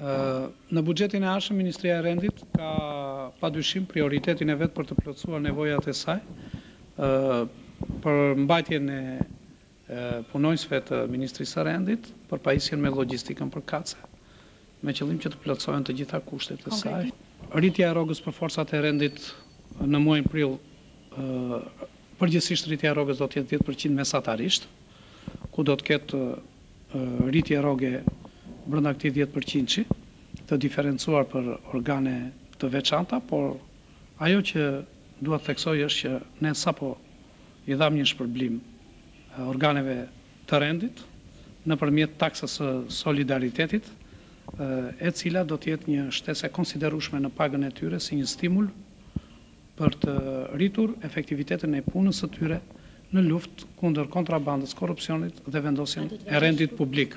Në buxhetin e ardhshëm Ministria e Rendit ka padyshim prioritetin e vet për të plotësuar nevojat e saj për mbajtjen e punonjësve të Ministrisë së Rendit, për pajisjen me logjistikën përkatëse, me qëllim që të plotësohen të gjitha kushtet e saj. Rritja e rrogës për Forcat e Rendit në muajin prill Përgjithësisht rritja e rrogës do të jetë dhjetë për qind mesatarisht, ku do të ketë rritje rroge brenda këtij dhjetë për qindshi, të diferencuar për organe të veçanta, por ajo që dua të theksoj është që ne sapo i dhamë një shpërblim organeve të rendit nëpërmjet taksës së solidaritetit, e cila do të jetë një shtesë e konsiderueshme në pagën e tyre si një stimul për të rritur efektivitetin e punës së tyre në luftë kundër kontrabandës, korrupsionit dhe vendosjen e rendit publik.